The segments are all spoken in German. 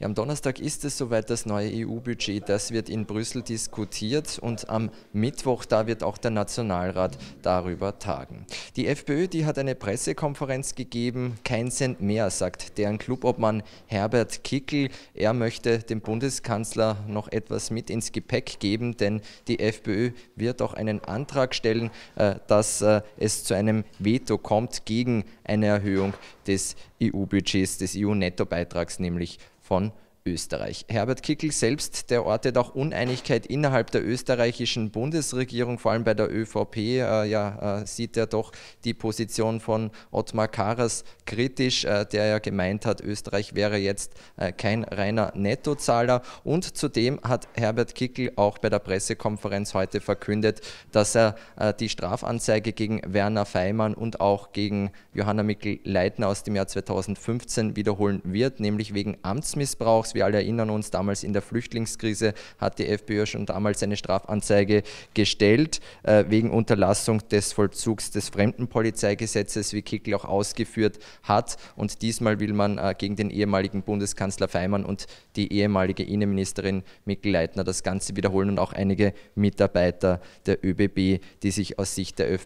Ja, am Donnerstag ist es soweit das neue EU-Budget. Das wird in Brüssel diskutiert und am Mittwoch, da wird auch der Nationalrat darüber tagen. Die FPÖ, die hat eine Pressekonferenz gegeben. Kein Cent mehr, sagt deren Clubobmann Herbert Kickel. Er möchte dem Bundeskanzler noch etwas mit ins Gepäck geben, denn die FPÖ wird auch einen Antrag stellen, äh, dass äh, es zu einem Veto kommt gegen eine Erhöhung des EU-Budgets, des EU-Nettobeitrags, nämlich von Österreich. Herbert Kickl selbst, der ortet auch Uneinigkeit innerhalb der österreichischen Bundesregierung, vor allem bei der ÖVP, äh, ja, äh, sieht er doch die Position von Ottmar Karas kritisch, äh, der ja gemeint hat, Österreich wäre jetzt äh, kein reiner Nettozahler. Und zudem hat Herbert Kickl auch bei der Pressekonferenz heute verkündet, dass er äh, die Strafanzeige gegen Werner Feimann und auch gegen Johanna Mikl-Leitner aus dem Jahr 2015 wiederholen wird, nämlich wegen Amtsmissbrauchs wir alle erinnern uns, damals in der Flüchtlingskrise hat die FPÖ schon damals eine Strafanzeige gestellt, äh, wegen Unterlassung des Vollzugs des Fremdenpolizeigesetzes, wie Kickl auch ausgeführt hat. Und diesmal will man äh, gegen den ehemaligen Bundeskanzler Feimann und die ehemalige Innenministerin Mikl Leitner das Ganze wiederholen und auch einige Mitarbeiter der ÖBB, die sich aus Sicht der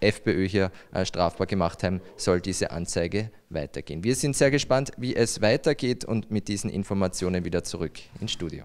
FPÖ hier äh, strafbar gemacht haben, soll diese Anzeige weitergehen. Wir sind sehr gespannt, wie es weitergeht und mit diesen Informationen wieder zurück ins Studio.